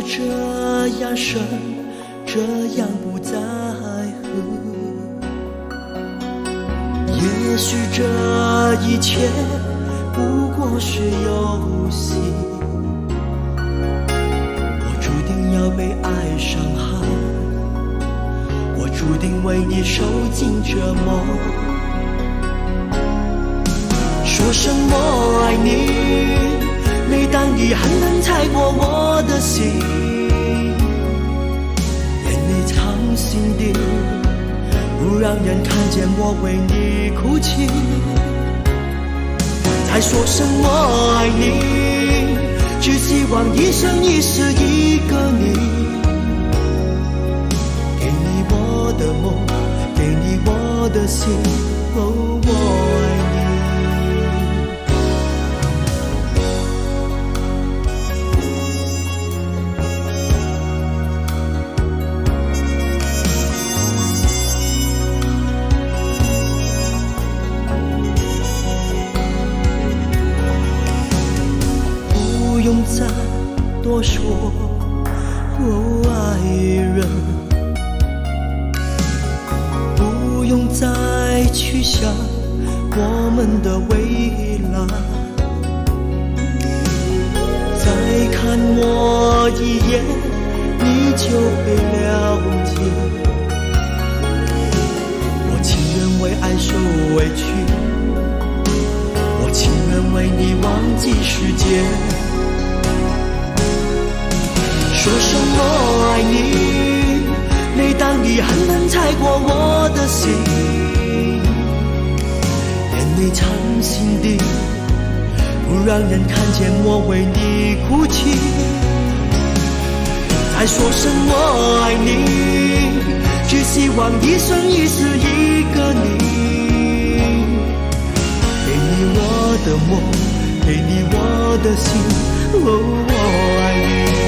这样深，这样不在乎。也许这一切不过是游戏，我注定要被爱伤害，我注定为你受尽折磨。说什么爱你？每当你狠狠踩过我的心，眼泪藏心底，不让人看见我为你哭泣。再说声我爱你？只希望一生一世一个你，给你我的梦，给你我的心，哦，我多说，哦，爱人，不用再去想我们的未来。再看我一眼，你就会了解，我情愿为爱受委屈。我情愿为你忘记时间。说声我爱你？每当你狠狠踩过我的心，眼泪藏心底，不让人看见我为你哭泣。再说声我爱你？只希望一生一世一个你。给你我的梦，给你我的心，哦，我爱你。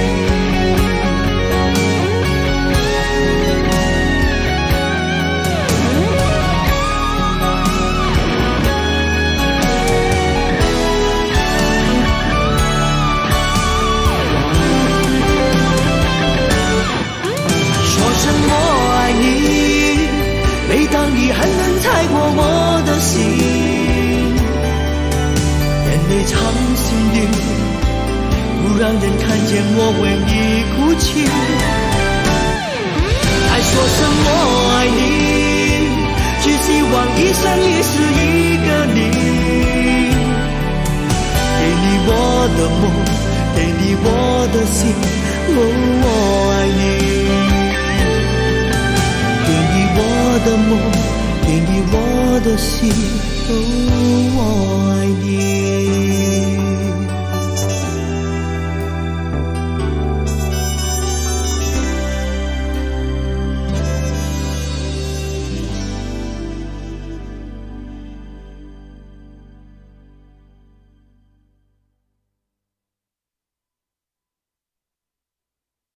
让人看见我为你哭泣。还说什么爱你？只希望一生一世一个你。给你我的梦，给你我的心，哦，我爱你。给你我的梦，给你我的心，哦，